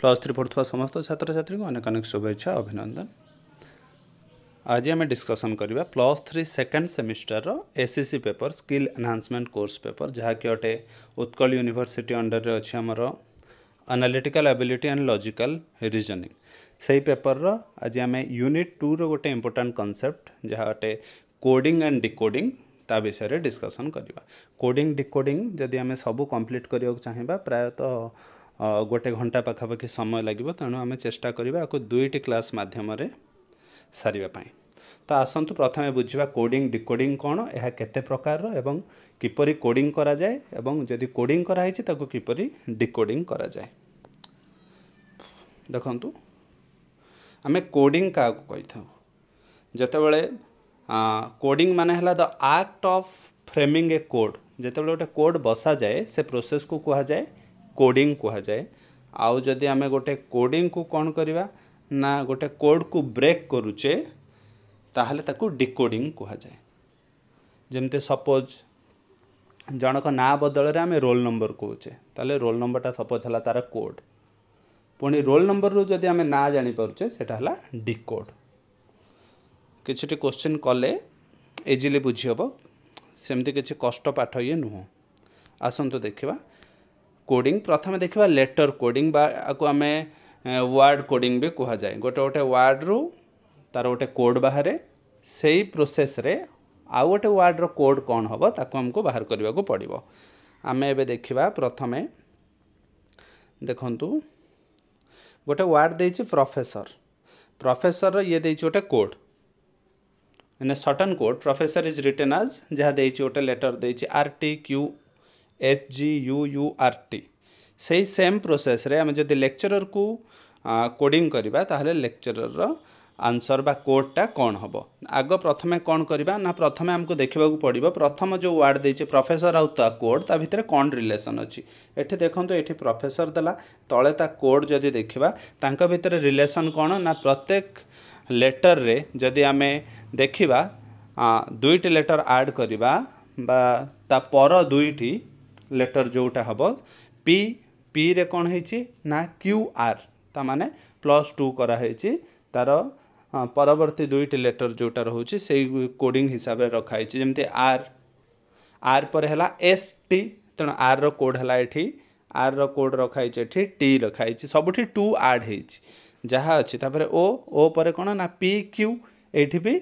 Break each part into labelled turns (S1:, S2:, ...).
S1: Plus three पढ़ुआ समस्त छात्र छात्री को अनेक शुभेच्छा अभिनंदन आज आम डिस्कसन करवा plus three second semester SEC paper skill enhancement course paper जहाँकि अटे उत्कल यूनिभर्सीटी अंडर अच्छी आमर analytical ability and logical reasoning से ही पेपर रज आम यूनिट टू रोटे इम्पोर्टाट कनसेप्ट जहाँ अटे कोडिंग एंड डिकोडिंग ता विषय डिस्कसन करवा कोडिंग डिकोडिंग जदि आम सब कम्प्लीट कर चाहे प्रायत ଗୋଟେ ଘଣ୍ଟା ପାଖାପାଖି ସମୟ ଲାଗିବ ତେଣୁ ଆମେ ଚେଷ୍ଟା କରିବା ଆକୁ ଦୁଇଟି କ୍ଲାସ୍ ମାଧ୍ୟମରେ ସାରିବା ପାଇଁ ତ ଆସନ୍ତୁ ପ୍ରଥମେ ବୁଝିବା କୋଡ଼ିଂ ଡିକୋଡ଼ିଂ କ'ଣ ଏହା କେତେ ପ୍ରକାରର ଏବଂ କିପରି କୋଡ଼ିଂ କରାଯାଏ ଏବଂ ଯଦି କୋଡ଼ିଂ କରାହେଇଛି ତାକୁ କିପରି ଡିକୋଡ଼ିଂ କରାଯାଏ ଦେଖନ୍ତୁ ଆମେ କୋଡ଼ିଂ କାହାକୁ କହିଥାଉ ଯେତେବେଳେ କୋଡ଼ିଂ ମାନେ ହେଲା the act of framing a code ଯେତେବେଳେ ଗୋଟେ କୋଡ଼୍ ବସାଯାଏ ସେ ପ୍ରୋସେସ୍କୁ କୁହାଯାଏ କୋଡ଼ିଂ କୁହାଯାଏ ଆଉ ଯଦି ଆମେ ଗୋଟେ କୋଡ଼ିଂକୁ କ'ଣ କରିବା ନା ଗୋଟେ କୋଡ଼୍କୁ ବ୍ରେକ୍ କରୁଛେ ତାହେଲେ ତାକୁ ଡିକୋଡ଼ିଂ କୁହାଯାଏ ଯେମିତି ସପୋଜ୍ ଜଣଙ୍କ ନାଁ ବଦଳରେ ଆମେ ରୋଲ୍ ନମ୍ବର କହୁଛେ ତାହେଲେ ରୋଲ୍ ନମ୍ବରଟା ସପୋଜ୍ ହେଲା ତା'ର କୋଡ଼୍ ପୁଣି ରୋଲ୍ ନମ୍ବରରୁ ଯଦି ଆମେ ନାଁ ଜାଣିପାରୁଛେ ସେଇଟା ହେଲା ଡିକୋଡ଼୍ କିଛିଟି କୋଶ୍ଚିନ୍ କଲେ ଇଜିଲି ବୁଝି ହେବ ସେମିତି କିଛି କଷ୍ଟ ପାଠ ଇଏ ନୁହଁ ଆସନ୍ତୁ ଦେଖିବା कोडिंग प्रथम देखा लेटर कोडिंग आम वार्ड कोडिंग भी कह जाए गोटे गोटे वार्ड रु तार गोटे कोड बाहर से ही प्रोसेस रे आउ गोटे वार्ड रोड कौन हम ताको बाहर करने को पड़ आम एवं देखा प्रथम देखु गोटे वार्ड दे प्रफेसर प्रफेसर ये दे गोटे कोड मैंने certain code professor is written as जहाँ गोटे लेटर दे R T Q H G U U ଆର୍ ଟି ସେଇ ସେମ୍ ପ୍ରୋସେସ୍ରେ ଆମେ ଯଦି ଲେକ୍ଚରର୍କୁ କୋଡ଼ିଂ କରିବା ତାହେଲେ ଲେକ୍ଚରର୍ର ଆନ୍ସର୍ ବା କୋଡ଼୍ଟା କ'ଣ ହେବ ଆଗ ପ୍ରଥମେ କ'ଣ କରିବା ନା ପ୍ରଥମେ ଆମକୁ ଦେଖିବାକୁ ପଡ଼ିବ ପ୍ରଥମ ଯେଉଁ ୱାର୍ଡ଼ ଦେଇଛି ପ୍ରଫେସର ଆଉ ତା କୋଡ଼୍ ତା ଭିତରେ କ'ଣ ରିଲେସନ୍ ଅଛି ଏଠି ଦେଖନ୍ତୁ ଏଠି ପ୍ରଫେସର ଦେଲା ତଳେ ତା କୋଡ଼୍ ଯଦି ଦେଖିବା ତାଙ୍କ ଭିତରେ ରିଲେସନ୍ କ'ଣ ନା ପ୍ରତ୍ୟେକ ଲେଟର୍ରେ ଯଦି ଆମେ ଦେଖିବା ଦୁଇଟି ଲେଟର୍ ଆଡ଼୍ କରିବା ବା ତା ପର ଦୁଇଟି ଲେଟର୍ ଯେଉଁଟା ହେବ ପି ପିରେ କ'ଣ ହେଇଛି ନା କ୍ୟୁ ଆର୍ ତା ମାନେ ପ୍ଲସ୍ ଟୁ କରାହେଇଛି ତା'ର ପରବର୍ତ୍ତୀ ଦୁଇଟି ଲେଟର୍ ଯେଉଁଟା ରହୁଛି ସେଇ କୋଡ଼ିଂ ହିସାବରେ ରଖାହେଇଛି ଯେମିତି ଆର୍ ଆର୍ ପରେ ହେଲା ଏସ୍ ଟି ତେଣୁ ଆର୍ର କୋଡ଼୍ ହେଲା ଏଠି ଆର୍ର କୋଡ଼୍ ରଖାହେଇଛି ଏଠି ଟି ରଖାହେଇଛି ସବୁଠି ଟୁ ଆଡ଼୍ ହେଇଛି ଯାହା ଅଛି ତାପରେ ଓ ଓ ପରେ କ'ଣ ନା ପି କ୍ୟୁ ଏଇଠି ବି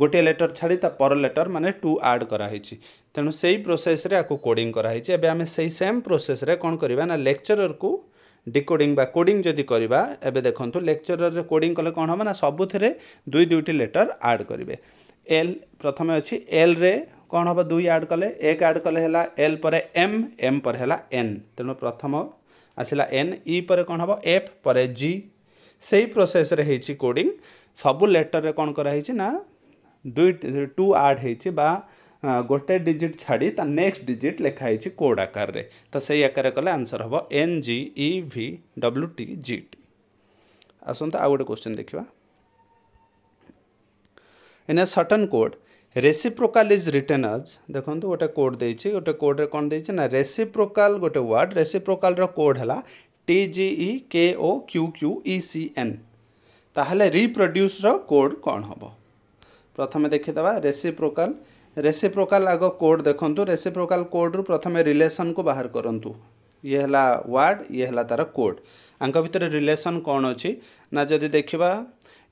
S1: ଗୋଟିଏ ଲେଟର୍ ଛାଡ଼ି ତା ପର ଲେଟର୍ ମାନେ ଟୁ ଆଡ଼୍ କରାହେଇଛି ତେଣୁ ସେଇ ପ୍ରୋସେସ୍ରେ ଆକୁ କୋଡ଼ିଂ କରାହେଇଛି ଏବେ ଆମେ ସେଇ ସେମ୍ ପ୍ରୋସେସ୍ରେ କ'ଣ କରିବା ନା ଲେକ୍ଚରର୍କୁ ডিকোডিং বা কোডিং যদি করা এবে দেখুন লেকচরর কোডিং কলে কম হব না সবুথে দুই দুইটি লেটর আড করবে এল প্রথমে অছি এল রে কম হব দুই আড কলে এক আড কলে হল এল পরে এম এম পরে হল এন তেমন প্রথম আসলা এন ই পরে কম হব এফ পরে জি সেই প্রোসেসরে হয়েছি কোডিং সবু লেটরের কম করা হয়েছি না দুই টু আড হয়েছি বা ଗୋଟେ ଡିଜିଟ୍ ଛାଡ଼ି ତା ନେକ୍ସଟ ଡିଜିଟ୍ ଲେଖା ହେଇଛି କୋଡ଼୍ ଆକାରରେ ତ ସେଇ ଆକାରରେ କଲେ ଆନ୍ସର୍ ହେବ N G E V W T G T ଆସନ୍ତୁ ଆଉ ଗୋଟେ କ୍ୱେଶ୍ଚିନ୍ ଦେଖିବା in a certain code reciprocal is written as ଦେଖନ୍ତୁ ଗୋଟେ କୋଡ଼୍ ଦେଇଛି ଗୋଟେ କୋଡ଼୍ରେ କ'ଣ ଦେଇଛି ନା ରେସିପ୍ରୋକାଲ ଗୋଟେ ୱାର୍ଡ଼ ରେସିପ୍ରୋକାଲର କୋଡ଼୍ ହେଲା T G E K O Q Q E C N ତାହେଲେ ରିପ୍ରଡ୍ୟୁସ୍ର କୋଡ଼୍ କ'ଣ ହେବ ପ୍ରଥମେ ଦେଖିଦେବା ରେସିପ୍ରୋକାଲ ରେସିପ୍ରୋକାଲ୍ ଆଗ କୋଡ଼୍ ଦେଖନ୍ତୁ ରେସିପ୍ରୋକାଲ୍ କୋଡ଼୍ରୁ ପ୍ରଥମେ ରିଲେସନ୍କୁ ବାହାର କରନ୍ତୁ ଇଏ ହେଲା ୱାର୍ଡ଼ ଇଏ ହେଲା ତା'ର କୋଡ଼୍ ଆଙ୍କ ଭିତରେ ରିଲେସନ୍ କ'ଣ ଅଛି ନା ଯଦି ଦେଖିବା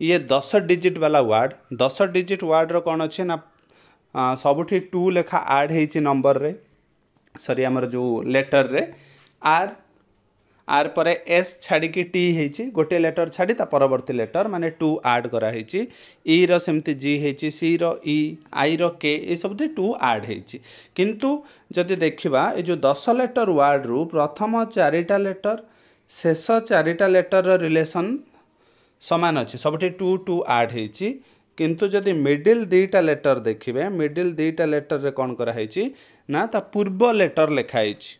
S1: ଇଏ ଦଶ ଡିଜିଟ୍ ବାଲା ୱାର୍ଡ଼ ଦଶ ଡିଜିଟ୍ ୱାର୍ଡ଼ର କ'ଣ ଅଛି ନା ସବୁଠି ଟୁ ଲେଖା ଆଡ଼୍ ହେଇଛି ନମ୍ବରରେ ସରି ଆମର ଯେଉଁ ଲେଟର୍ରେ ଆର୍ আর পরে এস ছাড়িকি টি হয়েছি গোটে লেটর ছাড়ি তা পরবর্তী লেটর মানে টু আড করা হয়েছি ই র সেমতি জি হয়েছি সি র ই আই র কে এসবুতে টু আড হয়েছি কিন্তু যদি দেখিবা এই যে দশ লেটর ওয়ার্ডরু প্রথম চারিটা লেটর শেষ চারিটা লেটর রিলেসন সমান অছে সবুটি টু টু আড হয়েছি কিন্তু যদি মিডিল দুইটা লেটর দেখবে মিডিল দুইটা লেটরের কোণ করা হয়েছি না তা পূর্ব লেটর লেখা হয়েছে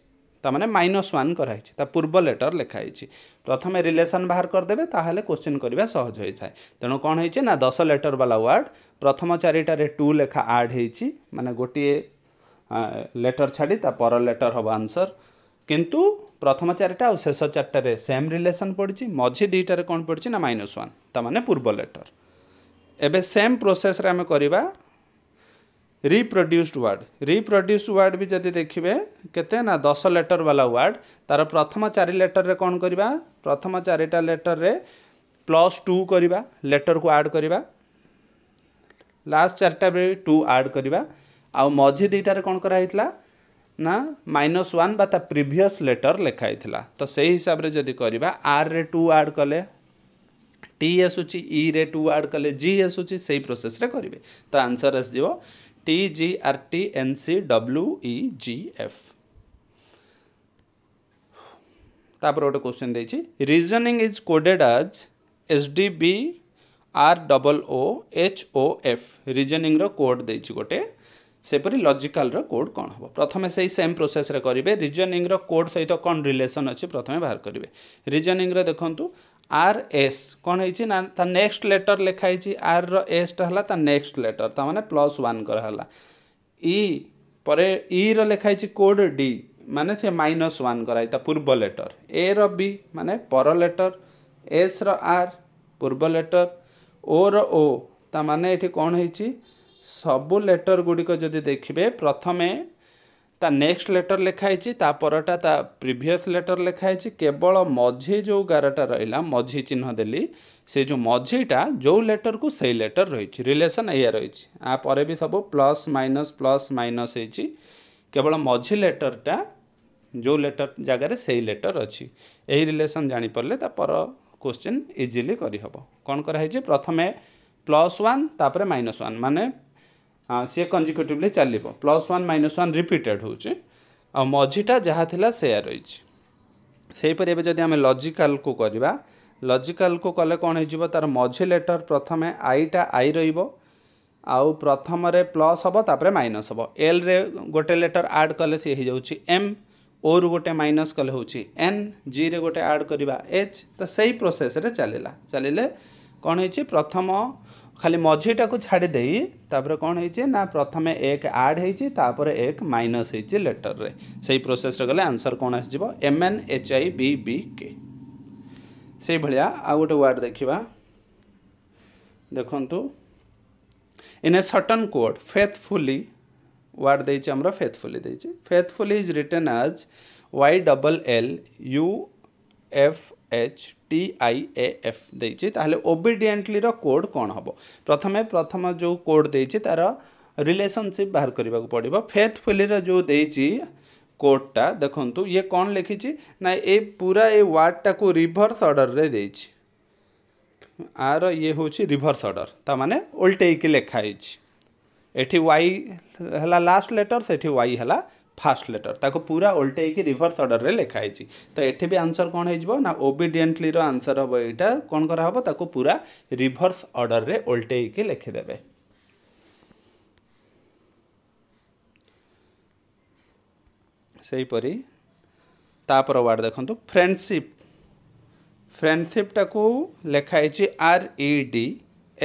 S1: তার মানে মাইনস ওয়ান করা হয়েছে তা পূর্ব লেটর লেখা হয়েছে প্রথমে রিলেসন বাহার করেদেবে তাহলে কোশ্চিন করা সহজ হয়ে যায় তেমন কম হয়েছে না দশ লেটর বালা ওয়ার্ড প্রথম চারিটার টু লেখা আড হয়েছি মানে গোটিয়ে লেটর ছাড়ি তা পর লেটর হব আনসর কিন্তু প্রথম চারিটা আর শেষ চারিটার সেম রিলেসন পড়ছে মঝি দুইটার কম পড়ছে না মাইনস ওয়ান তা মানে পূর্ব লেটর এবে সেম প্রোসেসরে আমি করা रिप्रड्यूस्ड वार्ड रिप्रड्यूस्ड वार्ड भी जदि देखिए के ना दस लेटर वाला वार्ड तार प्रथम चार लेटर रे कौन करवा प्रथम चारिटा लेटर रे प्लस टू करवा लेटर को आड करवा लास्ट चार्टा भी टू आड करवा आ मझी दुटार कौन कराइला ना माइनस वन बा प्रिभस लेटर लिखाई तो से हिसाब से जदि करवा आर रे टू आड कले टी आसूँ इ रे टू आड कले जी आसूँ से प्रोसेस करेंगे तो आंसर आसजो T G R T N C W E G F তারপরে গোটে কোশ্চেন দিয়েছি reasoning is coded as S D B R double O H O F রিজনিংর code দিয়েছি গোটে ସେପରି ଲଜିକାଲ୍ର କୋଡ଼୍ କ'ଣ ହେବ ପ୍ରଥମେ ସେଇ ସେମ୍ ପ୍ରୋସେସ୍ରେ କରିବେ ରିଜନିଂର କୋଡ଼୍ ସହିତ କ'ଣ ରିଲେସନ୍ ଅଛି ପ୍ରଥମେ ବାହାର କରିବେ ରିଜନିଂର ଦେଖନ୍ତୁ ଆର୍ ଏସ୍ କ'ଣ ହେଇଛି ନା ତା ନେକ୍ସଟ ଲେଟର୍ ଲେଖା ହେଇଛି ଆର୍ର ଏସ୍ଟା ହେଲା ତା ନେକ୍ସଟ ଲେଟର୍ ତା ମାନେ ପ୍ଲସ୍ ୱାନ୍ କରାହେଲା ଇ ପରେ ଇର ଲେଖା ହେଇଛି କୋଡ଼୍ ଡି ମାନେ ସେ ମାଇନସ୍ ୱାନ୍ କରାହେଇ ତା ପୂର୍ବ ଲେଟର୍ ଏର ବି ମାନେ ପର ଲେଟର୍ ଏସ୍ର ଆର୍ ପୂର୍ବ ଲେଟର୍ ଓର ଓ ତା ମାନେ ଏଠି କ'ଣ ହେଇଛି ସବୁ ଲେଟର୍ ଗୁଡ଼ିକ ଯଦି ଦେଖିବେ ପ୍ରଥମେ তা নেক্সট ଲେଟର୍ ଲେଖା ହେଇଛି ତା ପରଟା ତା ପ୍ରିଭିୟସ୍ ଲେଟର୍ ଲେଖା ହେଇଛି କେବଳ ମଝି ଯେଉଁ ଗାରଟା ରହିଲା ମଝି ଚିହ୍ନ ଦେଲି ସେ ଯେଉଁ ମଝିଟା ଯେଉଁ ଲେଟର୍କୁ ସେଇ ଲେଟର୍ ରହିଛି ରିଲେସନ୍ ଏଇଆ ରହିଛି ଆ ପରେ ବି ସବୁ ପ୍ଲସ୍ ମାଇନସ୍ ପ୍ଲସ୍ ମାଇନସ୍ ହେଇଛି କେବଳ ମଝି ଲେଟର୍ଟା ଯେଉଁ ଲେଟର୍ ଜାଗାରେ ସେଇ ଲେଟର୍ ଅଛି ଏହି ରିଲେସନ୍ ଜାଣିପାରିଲେ ତା ପର କୋଶ୍ଚିନ୍ ଇଜିଲି କରିହେବ କ'ଣ କରାହେଇଛି ପ୍ରଥମେ ପ୍ଲସ୍ ୱାନ୍ ତାପରେ ମାଇନସ୍ ୱାନ୍ ମାନେ সি consecutively চালিব plus one minus one repeated হচ্ছে মঝিটা যা লা সেয়া রয়েছে সেইপরি এবার যদি আমি লজিকাল কু করা লজিকাল কু কলে কম হয়ে তার মঝি লেটর প্রথমে আইটা আই রইব আউ প্রথমে প্লস হব তাপরে মাইনস হব এল রে গোটে লেটর আড কলে সি হয়ে যাচ্ছে এম ଓ ରୁ ଗୋଟେ ମାଇନସ୍ କଲେ ହେଉଛି ଏନ୍ ଜିରେ ଗୋଟେ ଆଡ଼୍ କରିବା ଏଚ୍ ତ ସେଇ ପ୍ରୋସେସ୍ରେ ଚାଲିଲା ଚାଲିଲେ କ'ଣ ହେଇଛି ପ୍ରଥମ खाली मझीटा को छाड़दे कौन ना प्रथम एक आड होतापुर एक माइनस होटर में से प्रोसेस गले आंसर कौन आम N H I B B K से भाया आ गोटे वार्ड देखा देखु in a certain code faithfully word there faithfully faithfully is written as Y double L U F H T I A F देखे ओबिडियंटली रोड कौन हम प्रथम प्रथम जो कोड दे तार रिलेसनशिप बाहर करने को पड़ फेथफुल जो दे कोडटा देखूँ ये कौन लिखी ना ये पूरा ये वार्डटा को रिभर्स अर्डर में दे आर ये हूँ रिभर्स अर्डर तमें उल्टईक लिखाई ये वाई है लास्ट लेटर से वाई है ফার্স্ট লেটর তাকে পুরা ওল্টাইকি রিভর্স অর্ডর্রে লেখা হয়েছি তো এটি বি আনসর কোণ হয়ে না ওবিডিয়েন্টলির আনসর হব এইটা কোণ করা হব তাকে পুরা রিভর্স অর্ডর্রে ওল্টাইকি লেখিদেবে সেইপরি তাপর ওয়ার্ড দেখুন ফ্রেন্ডশিপ ফ্রেন্ডশিপটা লেখা হয়েছি R E D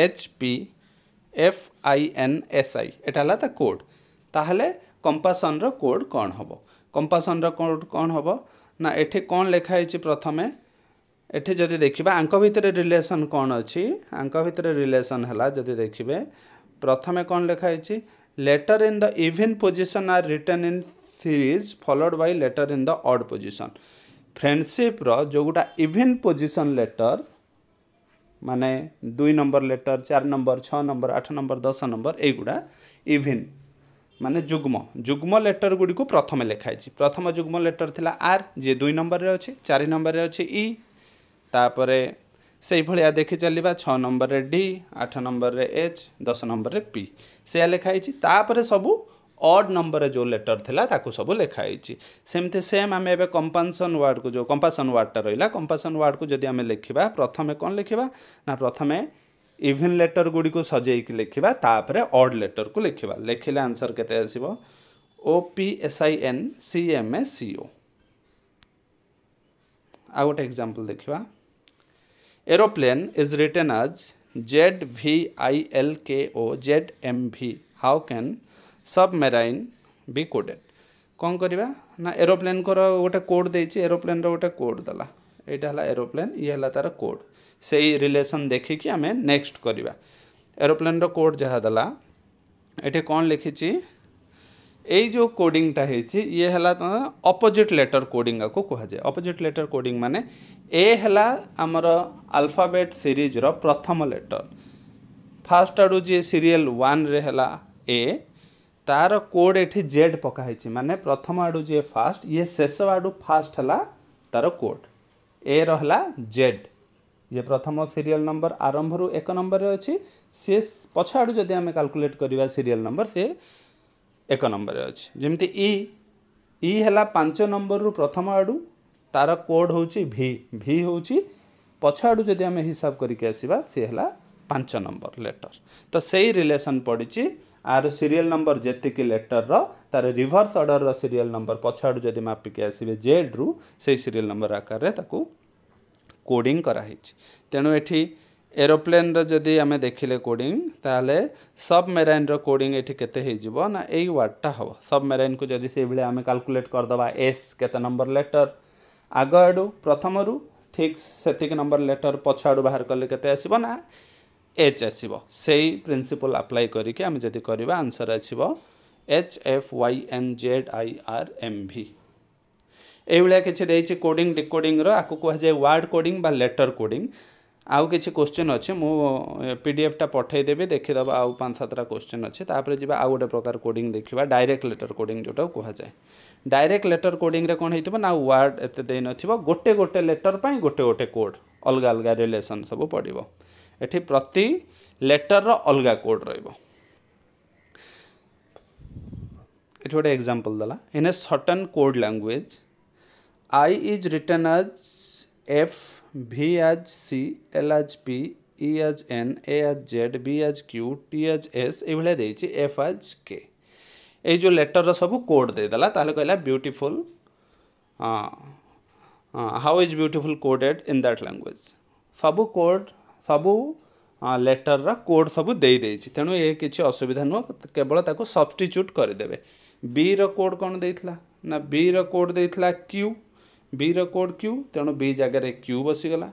S1: H P F I N S I এটা হল তা কোড তাহলে କମ୍ପାସନ୍ର କୋଡ଼୍ କ'ଣ ହେବ କମ୍ପାସନ୍ର କୋଡ଼୍ କ'ଣ ହେବ ନା ଏଠି କ'ଣ ଲେଖା ହେଇଛି ପ୍ରଥମେ ଏଠି ଯଦି ଦେଖିବା ଆଙ୍କ ଭିତରେ ରିଲେସନ୍ କ'ଣ ଅଛି ଆଙ୍କ ଭିତରେ ରିଲେସନ୍ ହେଲା ଯଦି ଦେଖିବେ ପ୍ରଥମେ କ'ଣ ଲେଖା ହେଇଛି letter in the even position are written in series followed by letter in the odd position ଫ୍ରେଣ୍ଡସିପ୍ର ଯେଉଁଗୁଡ଼ା ଇଭିନ୍ ପୋଜିସନ୍ ଲେଟର୍ ମାନେ ଦୁଇ ନମ୍ବର ଲେଟର୍ ଚାରି ନମ୍ବର ଛଅ ନମ୍ବର ଆଠ ନମ୍ବର ଦଶ ନମ୍ବର ଏଇଗୁଡ଼ା ଇଭିନ୍ ମାନେ ଯୁଗ୍ମ ଯୁଗ୍ମ ଲେଟର ଗୁଡ଼ିକୁ ପ୍ରଥମେ ଲେଖାହେଇଛି ପ୍ରଥମ ଯୁଗ୍ମ ଲେଟର ଥିଲା ଆର୍ ଯିଏ ଦୁଇ ନମ୍ବରରେ ଅଛି ଚାରି ନମ୍ବରରେ ଅଛି ଇ ତାପରେ ସେଇଭଳିଆ ଦେଖି ଚାଲିବା ଛଅ ନମ୍ବରରେ ଡି ଆଠ ନମ୍ବରରେ ଏଚ୍ ଦଶ ନମ୍ବରରେ ପି ସେୟା ଲେଖାହେଇଛି ତାପରେ ସବୁ ଅଡ୍ ନମ୍ବରରେ ଯେଉଁ ଲେଟର ଥିଲା ତାକୁ ସବୁ ଲେଖାହେଇଛି ସେମିତି ସେମ୍ ଆମେ ଏବେ କମ୍ପାନସନ୍ ୱାର୍ଡ଼କୁ ଯେଉଁ କମ୍ପାସନ୍ ୱାର୍ଡ଼ଟା ରହିଲା କମ୍ପାସନ୍ ୱାର୍ଡ଼କୁ ଯଦି ଆମେ ଲେଖିବା ପ୍ରଥମେ କ'ଣ ଲେଖିବା ନା ପ୍ରଥମେ इभन लेटर गुड़ी सजेक लिखा तापर अड लेटर को लिखा लिखले answer K P S I N C M A CO आ गोटे एक्जाम्पल देखा aeroplane is written as Z V I L K O Z M V how can submarine be coded कौन करवा एरोप्लेन को गोटे कोड दे aeroplane रोटे code दला यहाँ है एरोप्लेन ये तार कोड़ ସେଇ ରିଲେସନ୍ ଦେଖିକି ଆମେ ନେକ୍ସଟ କରିବା ଏରୋପ୍ଲେନ୍ର କୋଡ଼୍ ଯାହା ଦେଲା ଏଠି କ'ଣ ଲେଖିଛି ଏଇ ଯେଉଁ କୋଡ଼ିଂଟା ହେଇଛି ଇଏ ହେଲା ଅପୋଜିଟ୍ ଲେଟର୍ କୋଡ଼ିଂ ଆକୁ କୁହାଯାଏ ଅପୋଜିଟ୍ ଲେଟର୍ କୋଡ଼ିଂ ମାନେ ଏ ହେଲା ଆମର ଆଲଫାବେଟ୍ ସିରିଜ୍ର ପ୍ରଥମ ଲେଟର୍ ଫାର୍ଷ୍ଟ ଆଡ଼ୁ ଯିଏ ସିରିଏଲ୍ ୱାନ୍ରେ ହେଲା ଏ ତାର କୋଡ଼୍ ଏଠି ଜେଡ଼୍ ପକା ହେଇଛି ମାନେ ପ୍ରଥମ ଆଡ଼ୁ ଯିଏ ଫାର୍ଷ୍ଟ ଇଏ ଶେଷ ଆଡ଼ୁ ଫାର୍ଷ୍ଟ ହେଲା ତାର କୋଡ଼୍ ଏର ହେଲା ଜେଡ଼୍ ये प्रथम सीरीयल नंबर आरंभ रु एक नंबर अच्छी अछि से जदि आम कैलकुलेट करबा सीरीयल नंबर से एक नंबर अच्छे अछि जेमति ई e, e है पांच नंबर रु प्रथम आड़ तार कोड हूँ भि भि हूँ पछ आडू जदि हमें हिसाब करके के आसीबा से हला नंबर लेटर तो सेही रिलेसन पडिची आर सीरीयल नंबर जेतिकी लेटर रो तार रिवर्स ऑर्डर नंबर पछ जदि मापिके आसीबे जेड रु सेही नंबर आकार रे কোডিং করা হয়েছে তেণু এটি এরোপ্লেন্র যদি আমি দেখিলে কোডিং তাহলে সবমেরাইনর কোডিং এটি কেতে হয়েযিব না এই ওয়ার্ডটা হব সবমেরাইনকু যদি সেইভাবে আমি কাল্কুলেট করদেবা এস কেতে নম্বর লেটর আগ আড়ু প্রথমরু ঠিক সেতিকি নম্বর লেটর পছ আড়ু বাহার কলে কেতে আসব না এচ আসব সেই প্রিন্সিপল আপ্লাই করিকি আমি যদি করিবা আনসর আসব H F Y N Z I R M भी ଏଇଭଳିଆ କିଛି ଦେଇଛି କୋଡ଼ିଂ ଡିକୋଡ଼ିଂର ଆକୁ କୁହାଯାଏ ୱାର୍ଡ଼ କୋଡ଼ିଂ ବା ଲେଟର୍ କୋଡ଼ିଂ ଆଉ କିଛି କୋଶ୍ଚିନ୍ ଅଛି ମୁଁ ପି ଡି ଏଫ୍ଟା ପଠାଇଦେବି ଦେଖିଦେବା ଆଉ ପାଞ୍ଚ ସାତଟା କୋଶ୍ଚିନ୍ ଅଛି ତାପରେ ଯିବା ଆଉ ଗୋଟେ ପ୍ରକାର କୋଡ଼ିଂ ଦେଖିବା ଡାଇରେକ୍ଟ ଲେଟର୍ କୋଡ଼ିଂ ଯେଉଁଟାକୁ କୁହାଯାଏ ଡାଇରେକ୍ଟ ଲେଟର୍ କୋଡ଼ିଂରେ କ'ଣ ହେଇଥିବ ନା ୱାର୍ଡ଼ ଏତେ ଦେଇନଥିବ ଗୋଟେ ଗୋଟେ ଲେଟର୍ ପାଇଁ ଗୋଟେ ଗୋଟେ କୋଡ଼୍ ଅଲଗା ଅଲଗା ରିଲେସନ୍ ସବୁ ପଡ଼ିବ ଏଠି ପ୍ରତି ଲେଟର୍ର ଅଲଗା କୋଡ଼୍ ରହିବ ଏଠି ଗୋଟେ ଏକ୍ଜାମ୍ପଲ୍ ଦେଲା in a certain code language I is written as F V as C L as P E as N A as Z B as Q T as S এইভাবে দিয়েছি এফ আজ কে এই যে letter সব code দিয়েদেলা তাহলে কহিলা beautiful how is beautiful coded in that language সবু কোড সবু লেটরর কোড সবু দেই দেইছি তেণু এ কিছু অসুবিধা নুহ কেবল তাকে সবস্টিচ্ୟୁট করিদেবে বির কোড কোণ ଦେଇଥିଲା না বির কোড ଦେଇଥିଲା কিউ ବିର କୋଡ଼୍ କ୍ୟୁ ତେଣୁ ବି ଜାଗାରେ କ୍ୟୁ ବସିଗଲା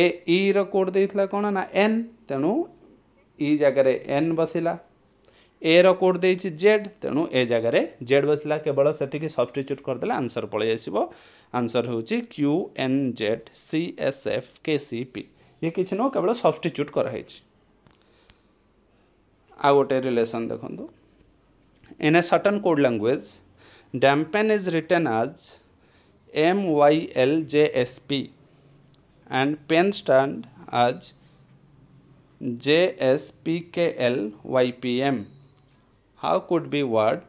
S1: ଏ ଇର କୋଡ଼୍ ଦେଇଥିଲା କ'ଣ ନା ଏନ୍ ତେଣୁ ଇ ଜାଗାରେ ଏନ୍ ବସିଲା ଏର କୋଡ଼୍ ଦେଇଛି ଜେଡ଼୍ ତେଣୁ ଏ ଜାଗାରେ ଜେଡ଼୍ ବସିଲା କେବଳ ସେତିକି ସବଷ୍ଟିଚ୍ୟୁଟ୍ କରିଦେଲେ ଆନ୍ସର୍ ପଳେଇ ଆସିବ ଆନ୍ସର୍ ହେଉଛି Q N Z C S F K C P ଇଏ କିଛି ନୁହଁ କେବଳ ସବଷ୍ଟିଚ୍ୟୁଟ୍ କରାହେଇଛି ଆଉ ଗୋଟେ ରିଲେସନ୍ ଦେଖନ୍ତୁ in a certain code language dampen is written as M Y L J S P and pen stand as JSPKLYPM. How could be word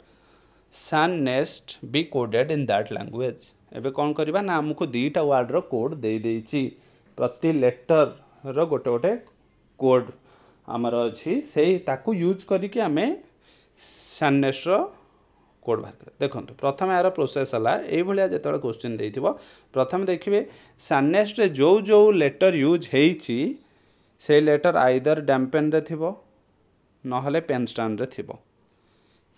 S1: sun nest be coded in that language? ଏବେ କ'ଣ କରିବା ନା ଆମକୁ ଦୁଇଟା ୱାର୍ଡ଼ର code ଦେଇଦେଇଛି ପ୍ରତି ଲେଟରର ଗୋଟେ ଗୋଟେ କୋଡ଼୍ ଆମର ଅଛି ସେଇ ତାକୁ ୟୁଜ୍ କରିକି ଆମେ ସାନ୍ନେସ୍ର কোড ବାହାର କରିବା ଦେଖନ୍ତୁ ପ୍ରଥମେ ଏହାର ପ୍ରୋସେସ୍ ହେଲା ଏଇଭଳିଆ ଯେତେବେଳେ କୋଶ୍ଚିନ୍ ଦେଇଥିବ ପ୍ରଥମେ ଦେଖିବେ ସାନେଷ୍ଟରେ ଯେଉଁ ଯେଉଁ ଲେଟର ୟୁଜ୍ ହେଇଛି ସେଇ ଲେଟର ଆଇଦର ଡ୍ୟାମ୍ପେନ୍ରେ ଥିବ ନହେଲେ ପେନ୍ଷ୍ଟାଣ୍ଡରେ ଥିବ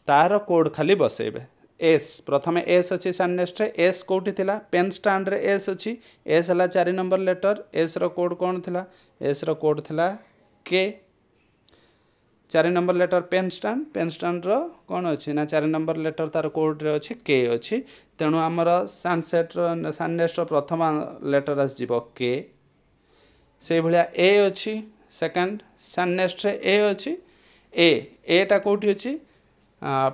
S1: ତା'ର କୋଡ଼୍ ଖାଲି ବସେଇବେ ଏସ୍ ପ୍ରଥମେ ଏସ୍ ଅଛି ସାନେଷ୍ଟରେ ଏସ୍ କେଉଁଠି ଥିଲା ପେନ୍ଷ୍ଟାଣ୍ଡରେ ଏସ୍ ଅଛି ଏସ୍ ହେଲା ଚାରି ନମ୍ବର ଲେଟର ଏସ୍ର କୋଡ଼୍ କ'ଣ ଥିଲା ଏସ୍ର କୋଡ଼୍ ଥିଲା କେ ଚାରି number letter pen stand pen ଷ୍ଟାଣ୍ଡର କ'ଣ ଅଛି ନା ଚାରି ନମ୍ବର ଲେଟର ତା'ର କୋଡ଼ରେ ଅଛି କେ ଅଛି ତେଣୁ ଆମର ସାନସେଟ୍ର ସାନନେଷ୍ଟର ପ୍ରଥମ ଲେଟର ଆସିଯିବ କେ ସେଇଭଳିଆ ଏ ଅଛି ସେକେଣ୍ଡ ସାନନେଷ୍ଟରେ ଏ ଅଛି ଏ ଏଟା କେଉଁଠି ଅଛି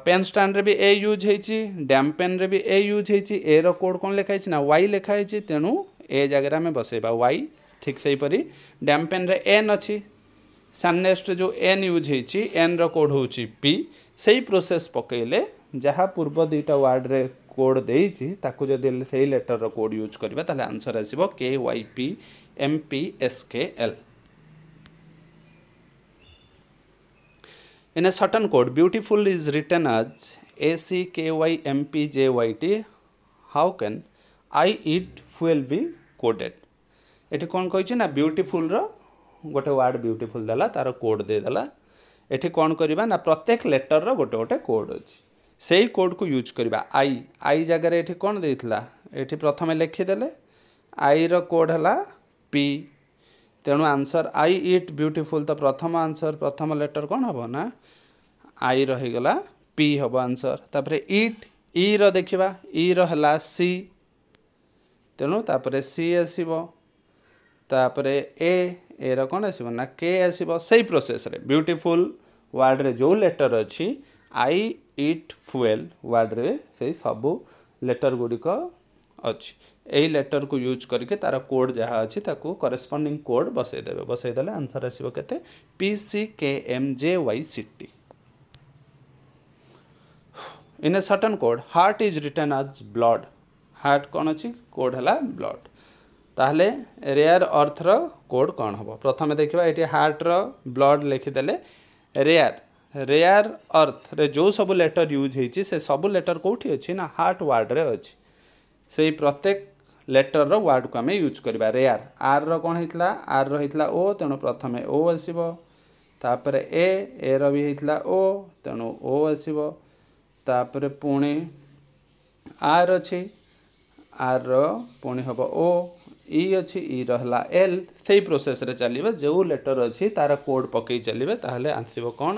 S1: ପେନ୍ ଷ୍ଟାଣ୍ଡରେ ବି ଏ ୟୁଜ୍ ହେଇଛି ଡ୍ୟାମ୍ ପେନ୍ରେ ବି ଏ ୟୁଜ୍ ହେଇଛି ଏର କୋଡ଼୍ କ'ଣ ଲେଖା ହେଇଛି ନା ୱାଇ ଲେଖା ହେଇଛି ତେଣୁ ଏ ଜାଗାରେ ଆମେ ବସେଇବା ୱାଇ ଠିକ୍ ସେହିପରି ଡ୍ୟାମ୍ ପେନ୍ରେ ଏନ୍ ଅଛି ସାନେଷ୍ଟ ଯେଉଁ ଏନ୍ ୟୁଜ୍ ହେଇଛି ଏନ୍ର କୋଡ଼୍ ହେଉଛି ପି ସେଇ ପ୍ରୋସେସ୍ ପକାଇଲେ ଯାହା ପୂର୍ବ ଦୁଇଟା ୱାର୍ଡ଼ରେ କୋଡ଼୍ ଦେଇଛି ତାକୁ ଯଦି ସେଇ ଲେଟର୍ର କୋଡ଼୍ ୟୁଜ୍ କରିବା ତାହେଲେ ଆନ୍ସର୍ ଆସିବ K Y P M P S K L certain code is as A C K Y M P J Y T how can I it fuel be coded ଏଠି କଣ କହିଛି ନା র ଗୋଟେ ward beautiful ଦେଲା ତା'ର code ଦେଇଦେଲା ଏଠି କ'ଣ କରିବା ନା ପ୍ରତ୍ୟେକ ଲେଟର୍ର ଗୋଟେ ଗୋଟେ କୋଡ଼୍ ଅଛି ସେଇ କୋଡ଼୍କୁ ୟୁଜ୍ କରିବା ଆଇ ଆଇ ଜାଗାରେ ଏଠି କ'ଣ ଦେଇଥିଲା ଏଠି ପ୍ରଥମେ ଲେଖିଦେଲେ ଆଇର କୋଡ଼୍ ହେଲା ପି ତେଣୁ ଆନ୍ସର୍ ଆଇ ଇଟ୍ ବ୍ୟୁଟିଫୁଲ୍ ତ ପ୍ରଥମ ଆନ୍ସର୍ ପ୍ରଥମ ଲେଟର୍ କ'ଣ ହେବ ନା ଆଇର ହେଇଗଲା ପି ହେବ ଆନ୍ସର୍ ତାପରେ ଇଟ୍ ଇର ଦେଖିବା ଇର ହେଲା ସି ତେଣୁ ତାପରେ ସି ଆସିବ ତାପରେ ଏ ଏର କ'ଣ ଆସିବ ନା କେ ଆସିବ ସେଇ ପ୍ରୋସେସ୍ରେ ବ୍ୟୁଟିଫୁଲ୍ ୱାର୍ଡ଼ରେ ଯେଉଁ ଲେଟର୍ ଅଛି ଆଇ ଇଟ୍ ଫୁଏଲ୍ ୱାର୍ଡ଼ରେ ସେଇ ସବୁ ଲେଟର୍ ଗୁଡ଼ିକ ଅଛି ଏଇ ଲେଟର୍କୁ ୟୁଜ୍ କରିକି ତା'ର କୋଡ଼୍ ଯାହା ଅଛି ତାକୁ କରେସ୍ପଣ୍ଡିଂ କୋଡ଼୍ ବସାଇଦେବେ ବସାଇଦେଲେ ଆନ୍ସର୍ ଆସିବ କେତେ P C K M J Y C T in a certain code heart is written as blood heart କ'ଣ ଅଛି କୋଡ଼୍ ହେଲା ବ୍ଲଡ଼୍ ତାହେଲେ ରେୟାର ଅର୍ଥର କୋଡ଼୍ କ'ଣ ହେବ ପ୍ରଥମେ ଦେଖିବା ଏଠି ହାର୍ଟର ବ୍ଲଡ଼ ଲେଖିଦେଲେ ରେୟାର ରେୟାର ଅର୍ଥରେ ଯେଉଁ ସବୁ ଲେଟର ୟୁଜ୍ ହେଇଛି ସେ ସବୁ ଲେଟର କେଉଁଠି ଅଛି ନା ହାର୍ଟ ୱାର୍ଡ଼ରେ ଅଛି ସେଇ ପ୍ରତ୍ୟେକ ଲେଟରର ୱାର୍ଡ଼କୁ ଆମେ ୟୁଜ୍ କରିବା ରେୟାର ଆର୍ର କ'ଣ ହେଇଥିଲା ଆର୍ର ହେଇଥିଲା ଓ ତେଣୁ ପ୍ରଥମେ ଓ ଆସିବ ତାପରେ ଏ ଏର ବି ହେଇଥିଲା ଓ ତେଣୁ ଓ ଆସିବ ତାପରେ ପୁଣି ଆର୍ ଅଛି ଆର୍ର ପୁଣି ହେବ ଓ ଇ ଅଛି ଇ ରହିଲା ଏଲ୍ ସେଇ ପ୍ରୋସେସ୍ରେ ଚାଲିବେ ଯେଉଁ ଲେଟର୍ ଅଛି ତା'ର କୋଡ଼୍ ପକାଇ ଚାଲିବେ ତାହେଲେ ଆସିବ କ'ଣ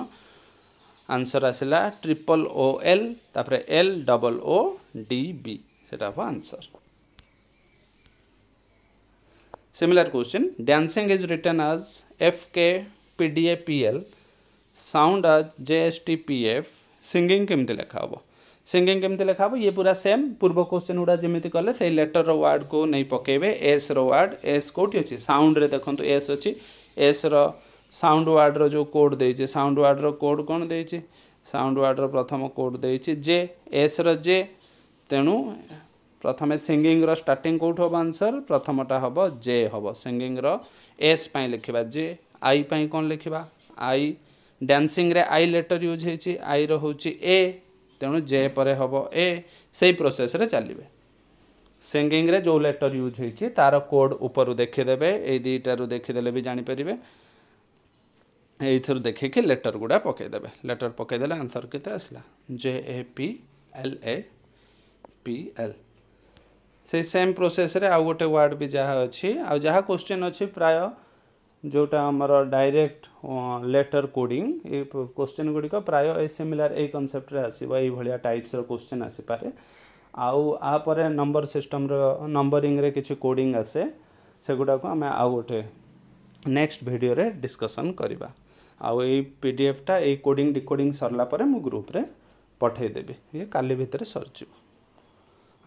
S1: ଆନ୍ସର୍ ଆସିଲା ଟ୍ରିପଲ୍ ଓ ଏଲ୍ ତାପରେ L double O D B ସେଇଟା ହେବ answer similar question dancing is written as F K P D A P L sound as J S T P F singing କେମିତି ଲେଖା ହେବ singing କେମିତି ଲେଖା ହେବ ଇଏ ପୁରା ସେମ୍ ପୂର୍ବ କୋଶ୍ଚିନ୍ ଗୁଡ଼ା ଯେମିତି କଲେ ସେଇ ଲେଟର୍ର ୱାର୍ଡ଼କୁ ନେଇ ପକାଇବେ ଏସ୍ର ୱାର୍ଡ଼ ଏସ୍ କେଉଁଠି ଅଛି ସାଉଣ୍ଡରେ ଦେଖନ୍ତୁ ଏସ୍ ଅଛି ଏସ୍ର ସାଉଣ୍ଡ ୱାର୍ଡ଼ର ଯେଉଁ କୋଡ଼୍ ଦେଇଛି ସାଉଣ୍ଡ ୱାର୍ଡ଼ର କୋଡ଼୍ କ'ଣ ଦେଇଛି ସାଉଣ୍ଡ ୱାର୍ଡ଼ର ପ୍ରଥମ କୋଡ଼୍ ଦେଇଛି ଜେ ଏସ୍ର ଜେ ତେଣୁ ପ୍ରଥମେ ସିଙ୍ଗିଙ୍ଗର ଷ୍ଟାର୍ଟିଂ କେଉଁଠୁ ହେବ ଆନ୍ସର୍ ପ୍ରଥମଟା ହେବ ଜେ ହେବ ସିଙ୍ଗିଙ୍ଗର ଏସ୍ ପାଇଁ ଲେଖିବା ଜେ ଆଇ ପାଇଁ କ'ଣ ଲେଖିବା ଆଇ ଡ୍ୟାନ୍ସିଂରେ ଆଇ ଲେଟର୍ ୟୁଜ୍ ହେଇଛି ଆଇର ହେଉଛି ଏ ତେଣୁ ଜେ ପରେ ହେବ ଏ ସେଇ ପ୍ରୋସେସ୍ରେ ଚାଲିବେ ସିଙ୍ଗିଂରେ ଯେଉଁ ଲେଟର୍ ୟୁଜ୍ ହେଇଛି ତା'ର କୋଡ଼୍ ଉପରୁ ଦେଖିଦେବେ ଏଇ ଦୁଇଟାରୁ ଦେଖିଦେଲେ ବି ଜାଣିପାରିବେ ଏଇଥିରୁ ଦେଖିକି ଲେଟର୍ ଗୁଡ଼ା ପକାଇଦେବେ ଲେଟର୍ ପକାଇଦେଲେ ଆନ୍ସର୍ କେତେ ଆସିଲା J A P L A P L ସେଇ ସେମ୍ ପ୍ରୋସେସ୍ରେ ଆଉ ଗୋଟେ ୱାର୍ଡ଼ ବି ଯାହା ଅଛି ଆଉ ଯାହା କୋଶ୍ଚିନ୍ ଅଛି ପ୍ରାୟ जोटा आमर डायरेक्ट लेटर कोडिंग ए क्वेश्चन गुड़िक प्राय ए ए कनसेप्ट आसो ये टाइप्स क्वेश्चन आसपे आउ आपर नंबर सिस्टम नंबरिंग रे किसी कोडिंग आसे सेगुड़ा आम आउ गोटे नेक्स्ट भिडियो डिस्कसन करवा आउ डी पीडीएफटा ये कोडिंग डिकोडिंग सरलापर मु ग्रुप्रे पठेदेवि ये काली भितर सर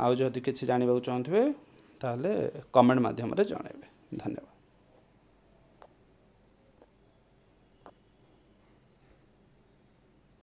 S1: आउ जदि किसी जानवाक चाहूँ तेल कमेंट मध्यम जन धन्यवाद